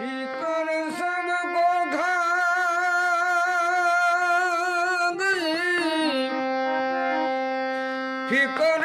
He could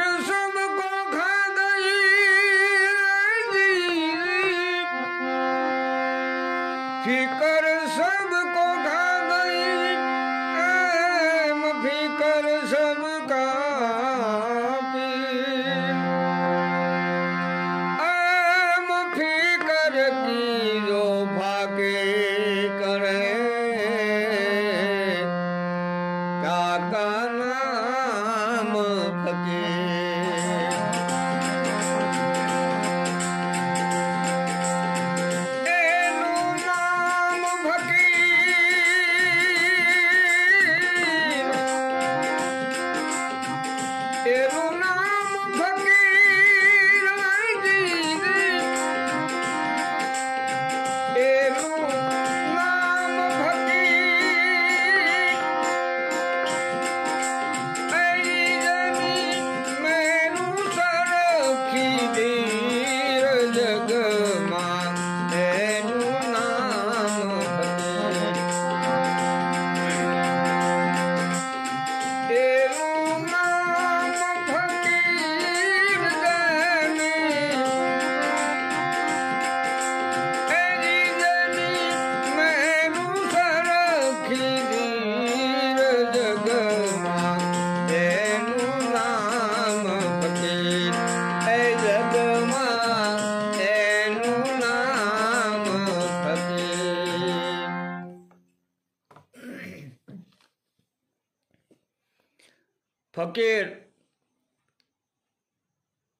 ફકીર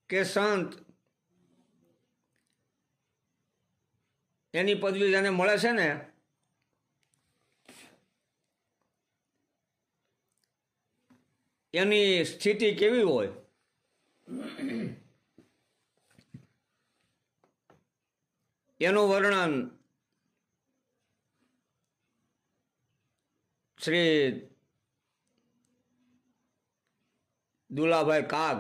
કે સંત એની પદવી જેને મળે છે ને? એની સ્થિતિ કેવી હોય? એનું વર્ણન શ્રી દુલાભાઈ કાગ.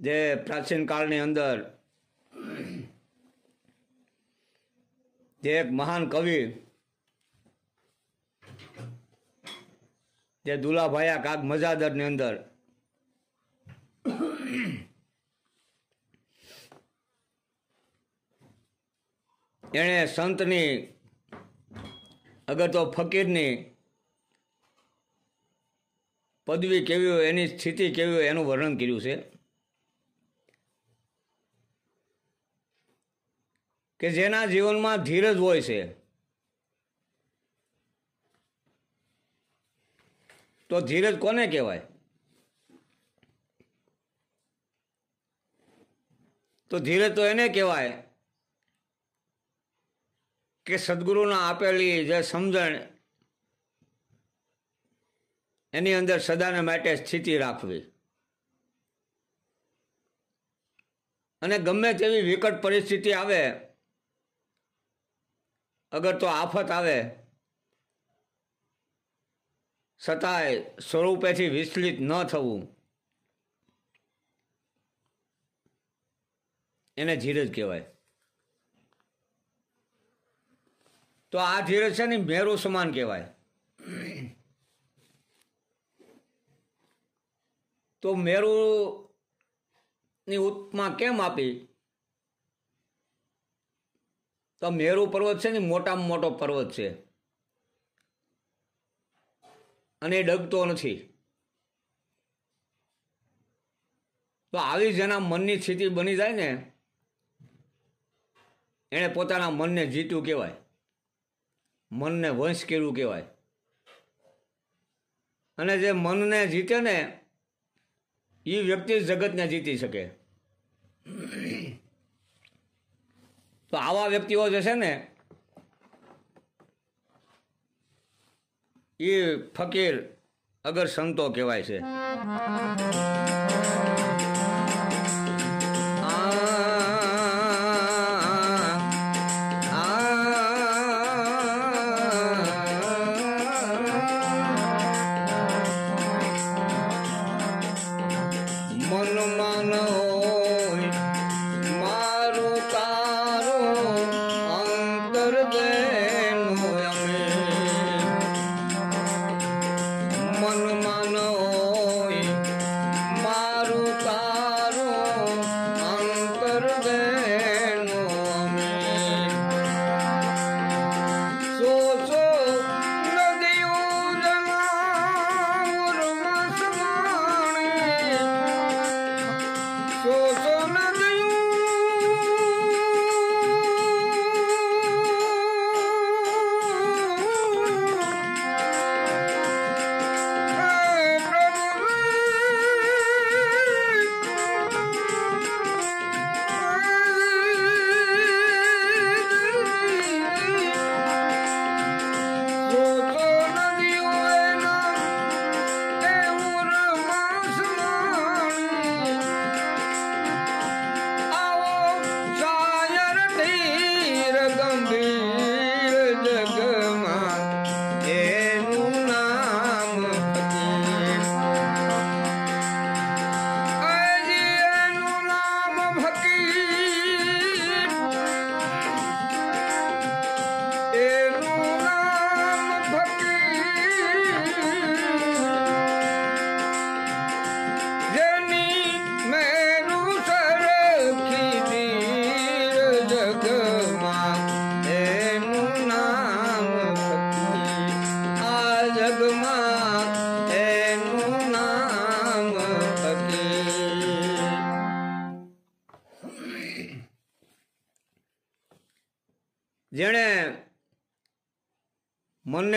જે પ્રાચીન કાળની અંદર જે એક મહાન કવિ જે દુલાભાયા કાગ મજાદરની અંદર એણે સંતની અગર તો ફકીરની પદવી કેવી હોય, એની સ્થિતિ કેવી હોય, એનું વર્ણન કર્યું છે. કે જેના જીવનમાં ધીરજ હોય છે. તો ધીરજ કોને કહેવાય? તો ધીરજ તો એને કહેવાય કે સદગુરુના આપેલી જે સમજણ એની અંદર સદાને માટે સ્થિતિ રાખવી. અને ગમે તેવી વિકટ પરિસ્થિતિ આવે, અગર તો આફત આવે છતાંય સ્વરૂપેથી વિચલિત ન થવું, એને ધીરજ કહેવાય. તો આ ધીરજ છે ને મેરુ સમાન કહેવાય. તો મેરુની ઉપમા કેમ આપી? તો મેરુ પર્વત છે ને, મોટામાં મોટો પર્વત છે. અને એ ડગતો નથી. તો આવી જેના મનની સ્થિતિ બની જાય ને એણે પોતાના મનને જીત્યું કહેવાય. મનને વંશ કર્યું કહેવાય. અને જે મનને જીતે ને એ વ્યક્તિ જગતને જીતી શકે. તો આવા વ્યક્તિઓ જે છે ને એ ફકીર અગર સંતો કહેવાય છે.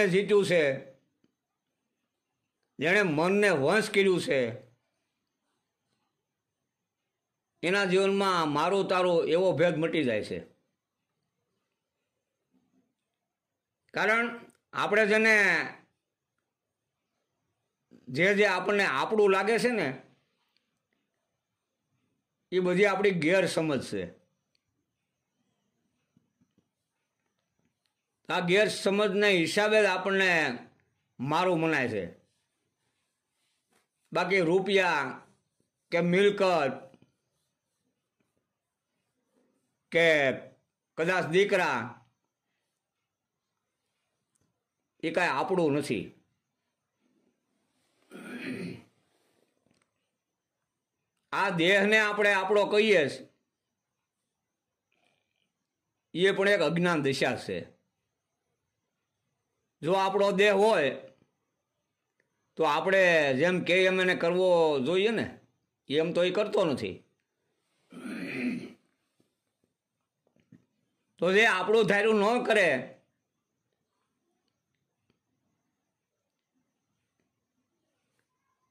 મનને જીત્યું છે, જેણે મનને વંશ કર્યું છે, એના જીવનમાં મારો તારો એવો ભેદ મટી જાય છે. કારણ આપણે જેને જે જે આપણને આપણું લાગે છે ને, એ બધી આપણી ગેરસમજ છે. આ ગેરસમજને હિસાબે જ આપણને મારું મનાય છે. બાકી રૂપિયા કે મિલકત કે કદાચ દીકરા, એ કાંઈ આપણું નથી. આ દેહને આપણે આપણો કહીએ એ પણ એક અજ્ઞાન દિશા છે. જો આપણો દેહ હોય, તો આપણે જેમ કે એમ એને કરવો જોઈએ ને? એમ તો એ કરતો નથી. તો જે આપણું ધાર્યું ન કરે,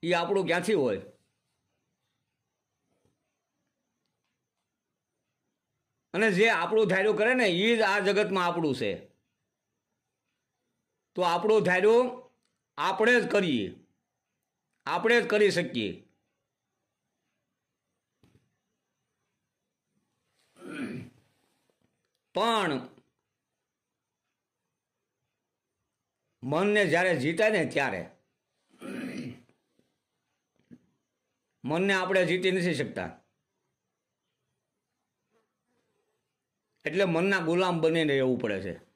એ આપણું ક્યાંથી હોય? અને જે આપણું ધાર્યું કરે ને એ જ આ જગતમાં આપણું છે. તો આપણો ધાર્યું આપણે જ કરીએ. આપણે જ કરી શકીએ. પણ મનને જ્યારે જીતાય ને ત્યારે મનને આપણે જીતી નથી શકતા. એટલે મનના ગુલામ બનીને રહેવું પડે છે.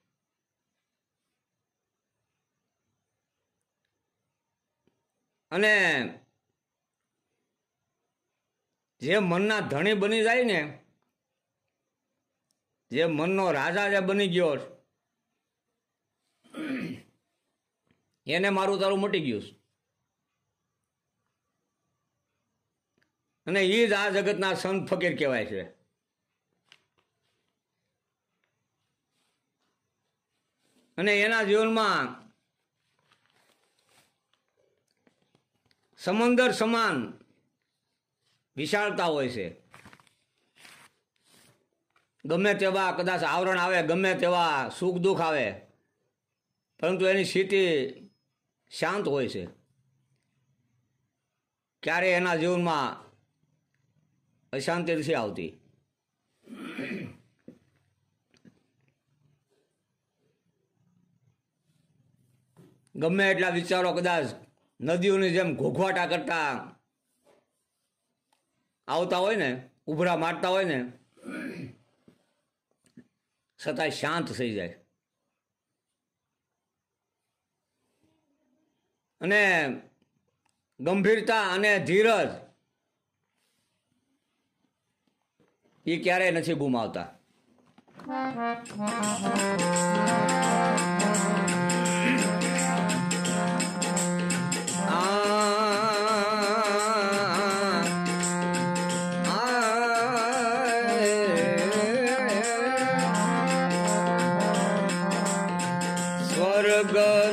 અને જે મનના ધણી બની જાય ને, જે મનનો રાજા જે બની ગયો એને મારું તારું મટી ગયું અને એ જ આ જગતના સંત ફકીર કહેવાય છે. અને એના જીવનમાં સમંદર સમાન વિશાળતા હોય છે. ગમે તેવા કદાચ આવરણ આવે, ગમે તેવા સુખ દુઃખ આવે, પરંતુ એની સ્થિતિ શાંત હોય છે. ક્યારે એના જીવનમાં અશાંતિ નથી આવતી. ગમે એટલા વિચારો કદાચ નદીઓની જેમ ઘોઘવાટા કરતા. આવતા હોય ને, ઉભરા મારતા હોય ને, છતાંય શાંત થઈ જાય. અને ગંભીરતા અને ધીરજ એ ક્યારેય નથી ગુમાવતા. સ્વર્ગને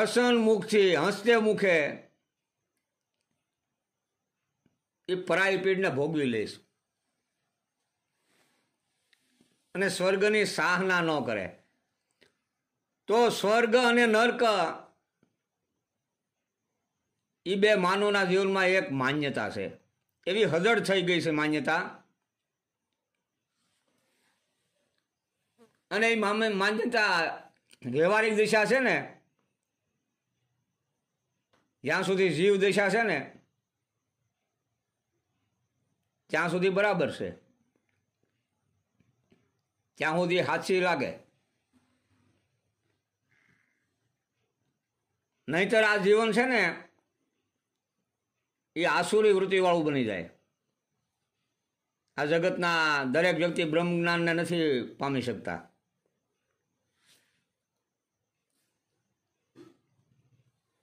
પ્રસન્ન મુખથી હસતે મુખે એ પરાય પીઢને ભોગવી લઈશ. અને સ્વર્ગની સાહના ન કરે. તો સ્વર્ગ અને નર્ક એ બે માનવના જીવનમાં એક માન્યતા છે. એવી હદડ થઈ ગઈ છે માન્યતા. અને એ માન્યતા વ્યવહારિક દિશા છે ને જ્યાં સુધી જીવ દિશા છે ને, ત્યાં સુધી બરાબર છે. ત્યાં સુધી હાથસી લાગે. નહીતર આ જીવન છે ને, એ આસુરી વૃત્તિવાળું બની જાય. આ જગતના દરેક વ્યક્તિ બ્રહ્મ જ્ઞાનને નથી પામી શકતા.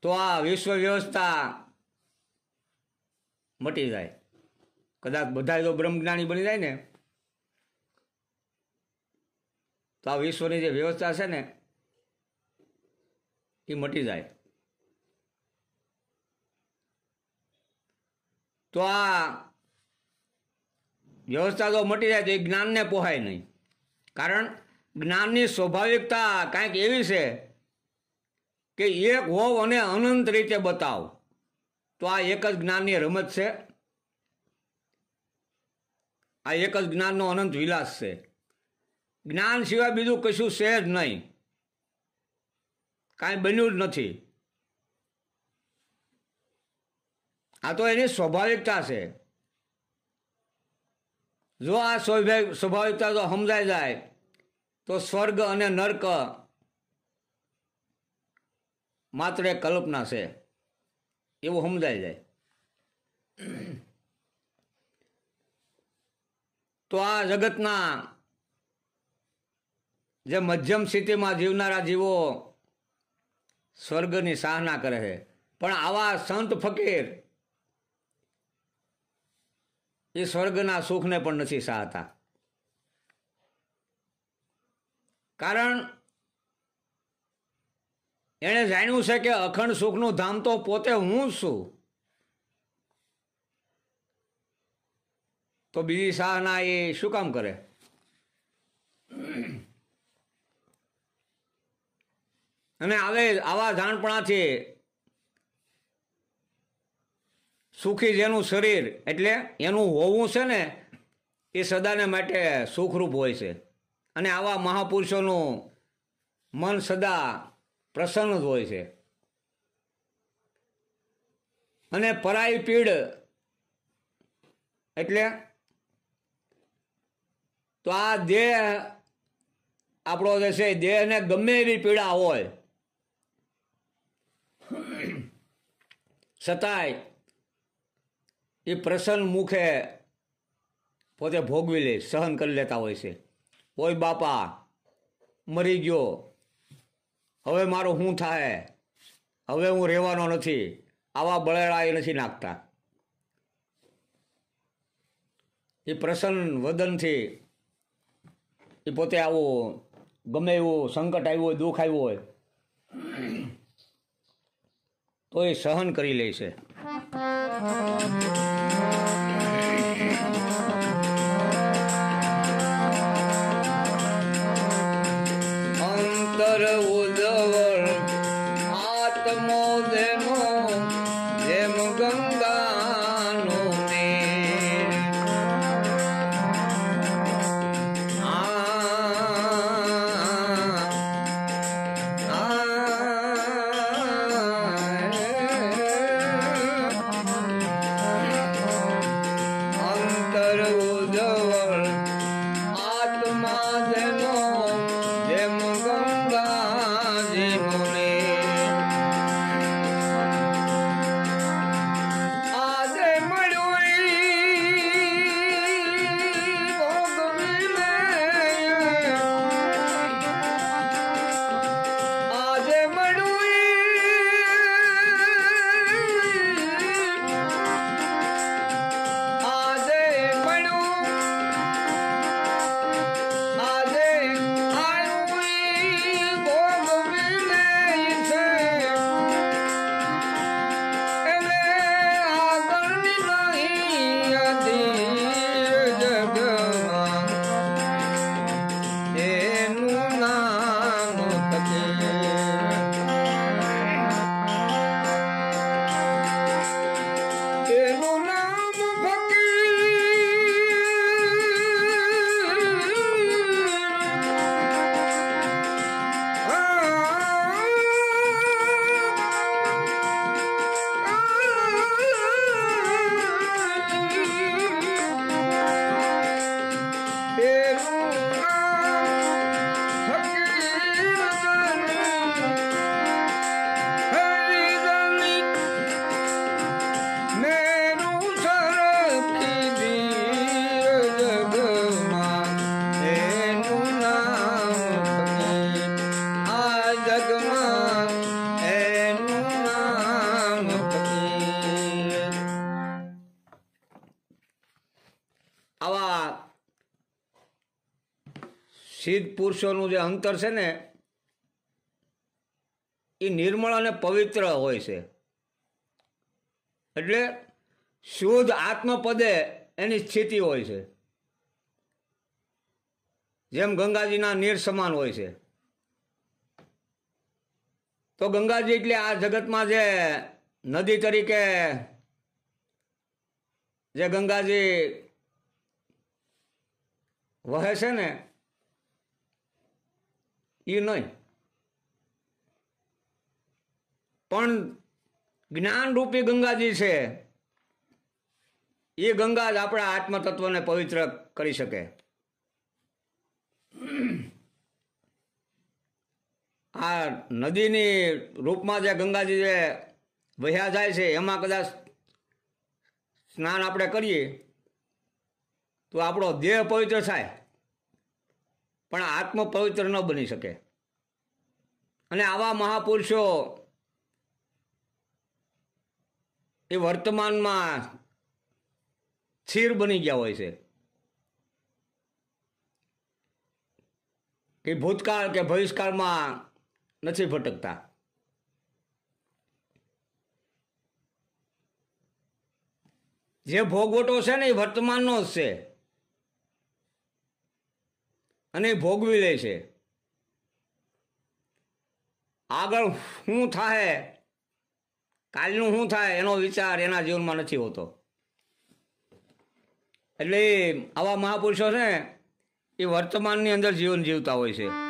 તો આ વિશ્વ વ્યવસ્થા મટી જાય. કદાચ બધા જો બ્રહ્મજ્ઞાની બની જાય ને. તો આ વિશ્વની જે વ્યવસ્થા છે ને, એ મટી જાય. તો આ વ્યવસ્થા જો મટી જાય, તો એ જ્ઞાનને પોહાય નહીં. કારણ જ્ઞાનની સ્વાભાવિકતા કાંઈક એવી છે કે એક હોવ અને અનંત રીતે બતાવ. તો આ એક જ જ્ઞાનની રમત છે. આ એક જ જ્ઞાનનો અનંત વિલાસ છે. જ્ઞાન સિવાય બીજું કશું છે જ નહીં. કાંઈ બન્યું જ નથી. આ તો એની સ્વાભાવિકતા છે. જો આ સ્વાભાવિક સ્વાભાવિકતા જો સમજાઈ જાય, તો સ્વર્ગ અને નર્ક માત્ર એક કલ્પના છે. એવું સમજાઈ જાય. તો આ જગતના જે મધ્યમ સ્થિતિમાં જીવનારા જીવો સ્વર્ગની સાહના કરે છે. પણ આવા સંત ફકીર એ સ્વર્ગના સુખને પણ નથી સાહતા. કારણ એણે જાણ્યું છે કે અખંડ સુખનું ધામ તો પોતે હું છું. તો બીજી સાહના એ શું કામ કરે? અને આવે આવા જાણપણાથી સુખી જેનું શરીર એટલે એનું હોવું છે ને, એ સદાને માટે સુખરૂપ હોય છે. અને આવા મહાપુરુષોનું મન સદા પ્રસન્ન જ હોય છે. અને પરાઈ પીડ એટલે તો આ દેહ આપણો જે છે દેહને ગમે એવી પીડા હોય, છતાંય એ પ્રસન્ન મુખે પોતે ભોગવી લે, સહન કરી લેતા હોય છે. કોઈ બાપા મરી ગયો હવે મારું શું થાય? હવે હું રહેવાનો નથી. આવા બળેડા એ નથી નાખતા. એ પ્રસન્ન વદનથી એ પોતે આવો ગમે એવો સંકટ આવ્યો હોય, દુઃખ આવ્યો હોય, તો એ સહન કરી લે છે. અંતર ઉદવળ સિદ્ધ પુરુષોનું જે અંતર છે ને, એ નિર્મળ અને પવિત્ર હોય છે. એટલે શુદ્ધ આત્મપદે એની સ્થિતિ હોય છે. જેમ ગંગાજીના નીર સમાન હોય છે. તો ગંગાજી એટલે આ જગતમાં જે નદી તરીકે જે ગંગાજી વહે છે ને એ નહીં. પણ જ્ઞાનરૂપી ગંગાજી છે એ ગંગા જ આપણા આત્મતત્વને પવિત્ર કરી શકે. આ નદીની રૂપમાં જે ગંગાજી જે વહ્યા જાય છે, એમાં કદાચ સ્નાન આપણે કરીએ, તો આપણો દેહ પવિત્ર થાય. પણ આત્મ પવિત્ર ન બની શકે. અને આવા મહાપુરુષો એ વર્તમાનમાં સ્થિર બની ગયા હોય છે. કે ભૂતકાળ કે ભવિષ્યકાળમાં નથી ભટકતા. જે ભોગવટો છે ને એ વર્તમાનનો જ છે. અને ભોગવી લે છે. આગળ શું થાય કાલનું શું થાય એનો વિચાર એના જીવનમાં નથી હોતો. એટલે આવા મહાપુરુષો છે એ વર્તમાનની અંદર જીવન જીવતા હોય છે.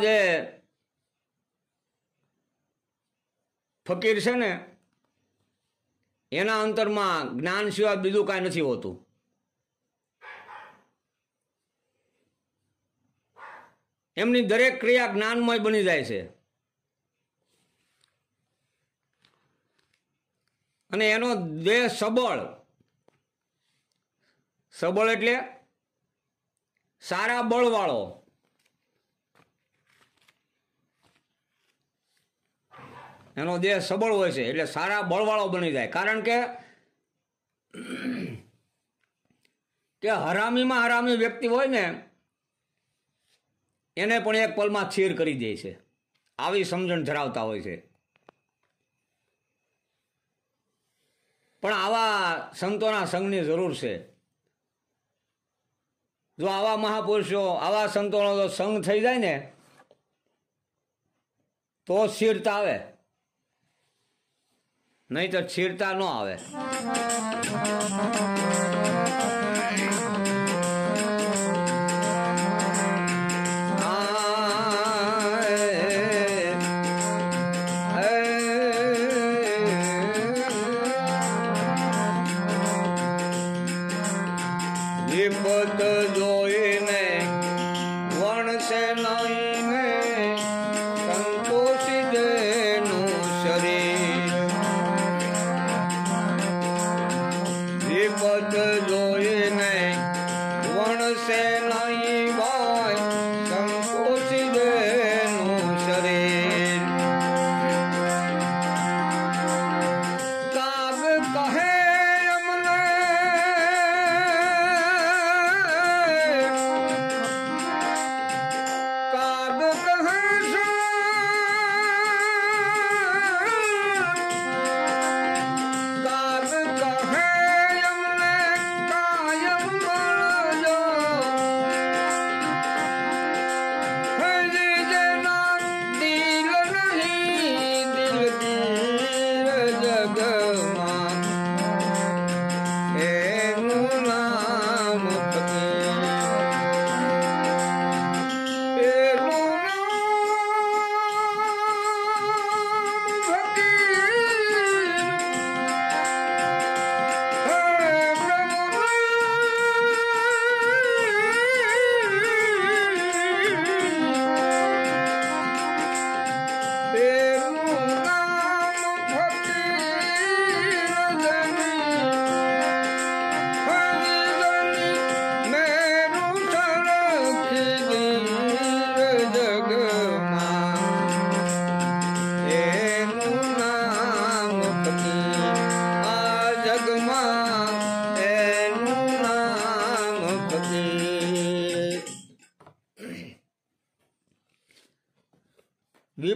જે ફકીર છે ને, એના અંતરમાં જ્ઞાન સિવાય બીજું કાંઈ નથી હોતું. એમની દરેક ક્રિયા જ્ઞાનમય બની જાય છે. અને એનો દેહ સબળ. સબળ એટલે સારા બળવાળો. એનો દેહ સબળ હોય છે, એટલે સારા બળવાળો બની જાય. કારણ કે કે હરામીમાં હરામી વ્યક્તિ હોય ને, એને પણ એક પલમાં છીર કરી દે છે. આવી સમજણ ધરાવતા હોય છે. પણ આવા સંતોના સંઘની જરૂર છે. જો આવા મહાપુરુષો, આવા સંતોનો જો સંઘ થઈ જાય ને, તો સ્થિરતા આવે. નહીં તો સ્થિરતા ન આવે.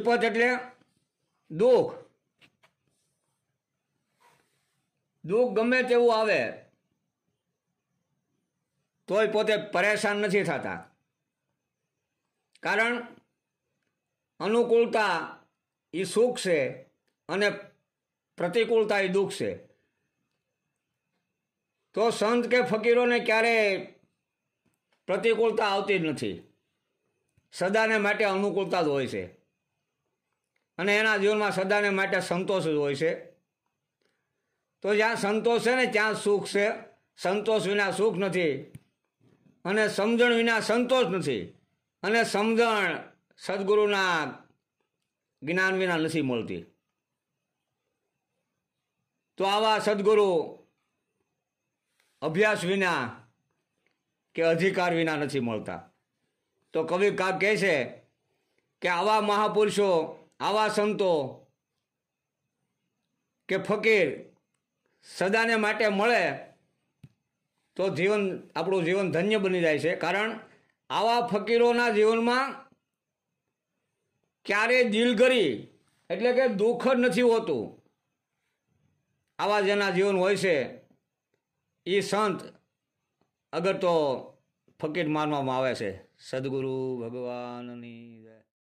વિપત એટલે દુઃખ. દુઃખ ગમે તેવું આવે, તોય પોતે પરેશાન નથી થતા. કારણ અનુકૂળતા એ સુખ છે અને પ્રતિકૂળતા એ દુઃખ છે. તો સંત કે ફકીરોને ક્યારેય પ્રતિકૂળતા આવતી જ નથી. સદાને માટે અનુકૂળતા જ હોય છે. અને એના જીવનમાં સદાને માટે સંતોષ જ હોય છે. તો જ્યાં સંતોષ છે ને ત્યાં સુખ છે. સંતોષ વિના સુખ નથી. અને સમજણ વિના સંતોષ નથી. અને સમજણ સદગુરુના જ્ઞાન વિના નથી મળતી. તો આવા સદગુરુ અભ્યાસ વિના કે અધિકાર વિના નથી મળતા. તો કવિ કાક કહે છે કે આવા મહાપુરુષો આવા સંતો કે ફકીર સદાને માટે મળે તો જીવન, આપણું જીવન ધન્ય બની જાય છે. કારણ આવા ફકીરોના જીવનમાં ક્યારેય દિલગરી એટલે કે દુઃખ જ નથી હોતું. આવા જેના જીવન હોય છે એ સંત અગર તો ફકીર માનવામાં આવે છે. સદગુરુ ભગવાનની